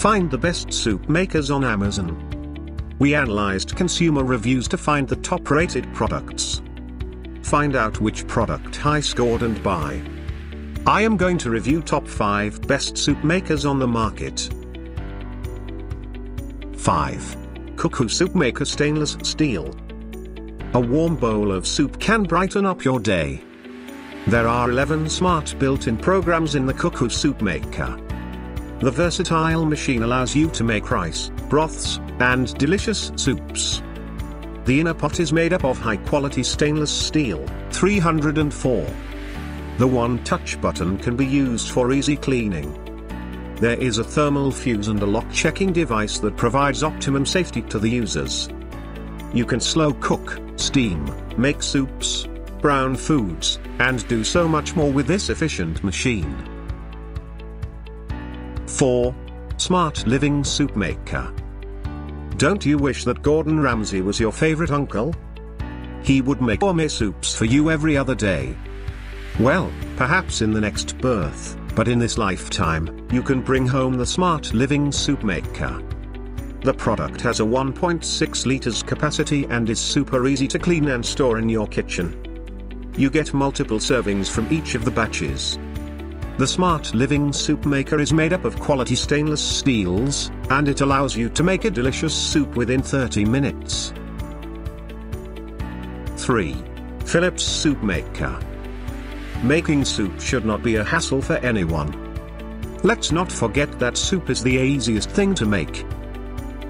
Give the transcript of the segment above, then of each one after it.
Find the best soup makers on Amazon. We analyzed consumer reviews to find the top rated products. Find out which product high scored and buy. I am going to review top 5 best soup makers on the market. 5. Cuckoo Soup Maker Stainless Steel. A warm bowl of soup can brighten up your day. There are 11 smart built-in programs in the Cuckoo Soup Maker. The versatile machine allows you to make rice, broths, and delicious soups. The inner pot is made up of high-quality stainless steel, 304. The one-touch button can be used for easy cleaning. There is a thermal fuse and a lock checking device that provides optimum safety to the users. You can slow cook, steam, make soups, brown foods, and do so much more with this efficient machine. 4. Smart Living Soup Maker. Don't you wish that Gordon Ramsay was your favorite uncle? He would make gourmet soups for you every other day. Well, perhaps in the next birth, but in this lifetime, you can bring home the Smart Living Soup Maker. The product has a 1.6 liters capacity and is super easy to clean and store in your kitchen. You get multiple servings from each of the batches. The Smart Living Soup Maker is made up of quality stainless steels, and it allows you to make a delicious soup within 30 minutes. 3. Philips Soup Maker. Making soup should not be a hassle for anyone. Let's not forget that soup is the easiest thing to make.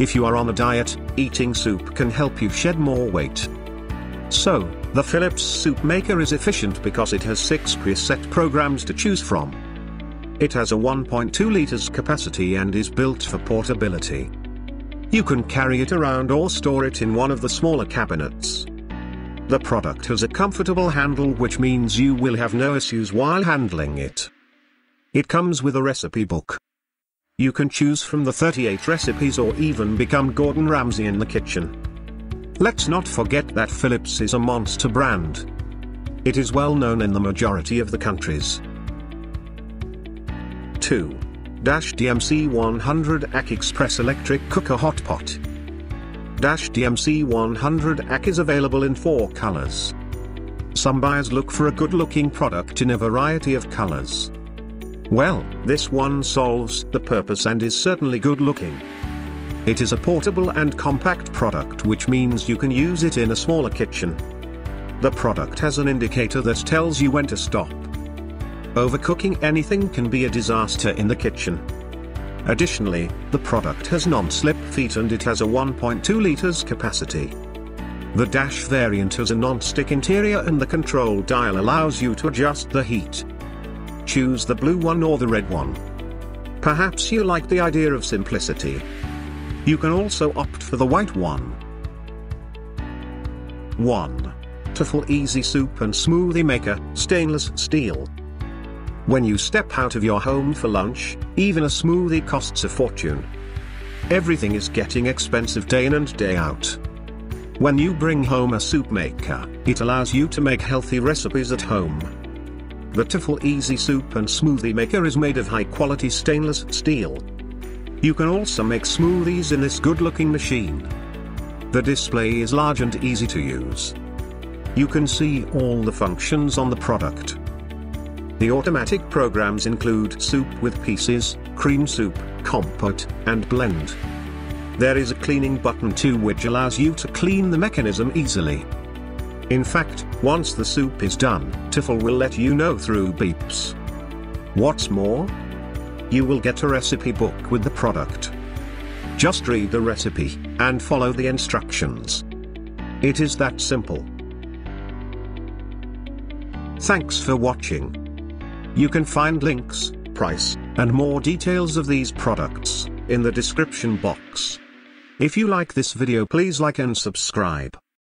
If you are on a diet, eating soup can help you shed more weight. So, the Philips Soup Maker is efficient because it has 6 preset programs to choose from. It has a 1.2 liters capacity and is built for portability. You can carry it around or store it in one of the smaller cabinets. The product has a comfortable handle which means you will have no issues while handling it. It comes with a recipe book. You can choose from the 38 recipes or even become Gordon Ramsay in the kitchen. Let's not forget that Philips is a monster brand. It is well known in the majority of the countries. 2. Dash DMC 100 AC Express Electric Cooker Hot Pot. Dash DMC 100 AC is available in four colors. Some buyers look for a good looking product in a variety of colors. Well, this one solves the purpose and is certainly good looking. It is a portable and compact product which means you can use it in a smaller kitchen. The product has an indicator that tells you when to stop. Overcooking anything can be a disaster in the kitchen. Additionally, the product has non-slip feet and it has a 1.2 liters capacity. The Dash variant has a non-stick interior and the control dial allows you to adjust the heat. Choose the blue one or the red one. Perhaps you like the idea of simplicity. You can also opt for the white one. 1. Tefal Easy Soup and Smoothie Maker, Stainless Steel. When you step out of your home for lunch, even a smoothie costs a fortune. Everything is getting expensive day in and day out. When you bring home a soup maker, it allows you to make healthy recipes at home. The Tefal Easy Soup and Smoothie Maker is made of high quality stainless steel, you can also make smoothies in this good-looking machine. The display is large and easy to use. You can see all the functions on the product. The automatic programs include soup with pieces, cream soup, compote, and blend. There is a cleaning button too which allows you to clean the mechanism easily. In fact, once the soup is done, Tefal will let you know through beeps. What's more, you will get a recipe book with the product. Just read the recipe, and follow the instructions. It is that simple. Thanks for watching. You can find links, price, and more details of these products, in the description box. If you like this video please like and subscribe.